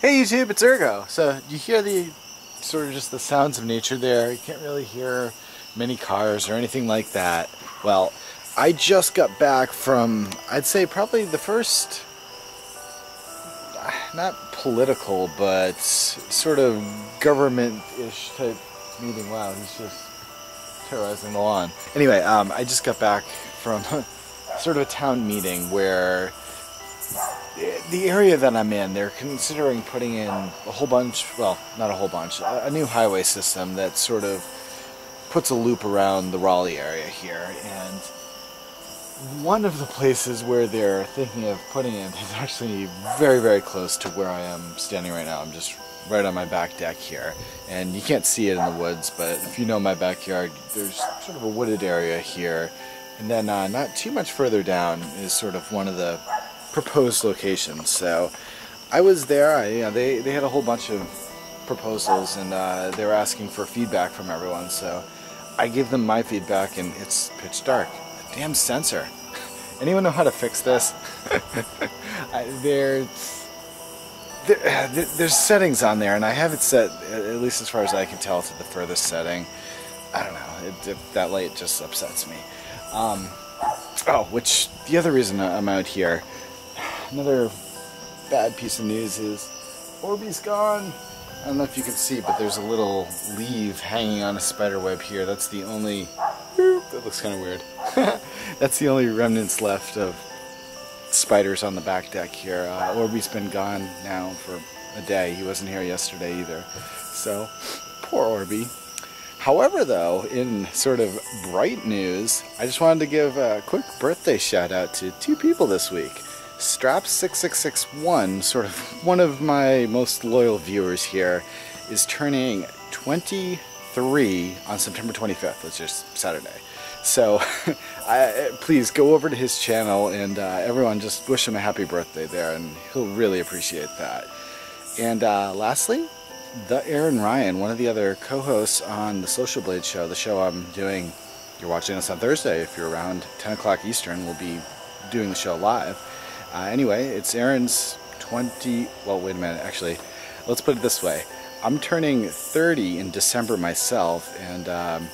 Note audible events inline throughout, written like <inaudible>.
Hey YouTube, it's Urgo. So you hear the sort of just the sounds of nature there. You can't really hear many cars or anything like that. Well, I just got back from, I'd say probably the first, not political, but sort of government-ish type meeting. Wow, he's just terrorizing the lawn. Anyway, um, I just got back from <laughs> sort of a town meeting where the area that I'm in, they're considering putting in a whole bunch, well, not a whole bunch, a, new highway system that sort of puts a loop around the Raleigh area here. And one of the places where they're thinking of putting it is actually very, very close to where I am standing right now. I'm just right on my back deck here. And you can't see it in the woods, but if you know my backyard, there's sort of a wooded area here. And then uh, not too much further down is sort of one of the proposed locations. So I was there. I, you know, they they had a whole bunch of proposals, and uh, they were asking for feedback from everyone. So I gave them my feedback, and it's pitch dark. Damn sensor. <laughs> Anyone know how to fix this? <laughs> there's there, there's settings on there, and I have it set at least as far as I can tell to the furthest setting. I don't know. It, it, that light just upsets me. Um, oh, which the other reason I'm out here Another bad piece of news is Orby's gone. I don't know if you can see, but there's a little leaf hanging on a spider web here. That's the only... That looks kind of weird. <laughs> That's the only remnants left of spiders on the back deck here. Uh, Orby's been gone now for a day. He wasn't here yesterday either. So, poor Orby. However, though, in sort of bright news, I just wanted to give a quick birthday shout out to two people this week. Straps6661, sort of one of my most loyal viewers here, is turning 23 on September 25th, which is Saturday. So <laughs> I, please go over to his channel and uh, everyone just wish him a happy birthday there and he'll really appreciate that. And uh, lastly, the Erin Ryan, one of the other co-hosts on the Social Blade show, the show I'm doing, you're watching us on Thursday, if you're around 10 o'clock Eastern, we'll be doing the show live. Uh, anyway, it's Erin's 20, well wait a minute, actually, let's put it this way. I'm turning 30 in December myself, and um,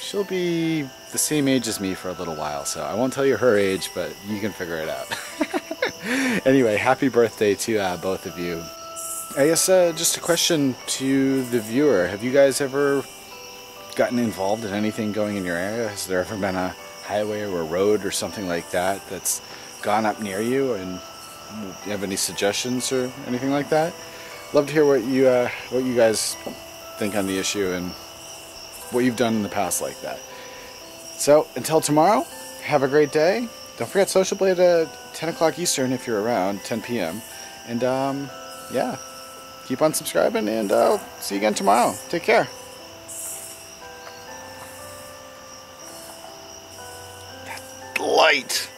she'll be the same age as me for a little while, so I won't tell you her age, but you can figure it out. <laughs> anyway, happy birthday to uh, both of you. I guess uh, just a question to the viewer. Have you guys ever gotten involved in anything going in your area? Has there ever been a highway or a road or something like that that's gone up near you and you have any suggestions or anything like that? Love to hear what you uh, what you guys think on the issue and what you've done in the past like that. So until tomorrow have a great day. Don't forget social blade at 10 o'clock eastern if you're around 10 p.m and um, yeah keep on subscribing and i'll see you again tomorrow. Take care. Light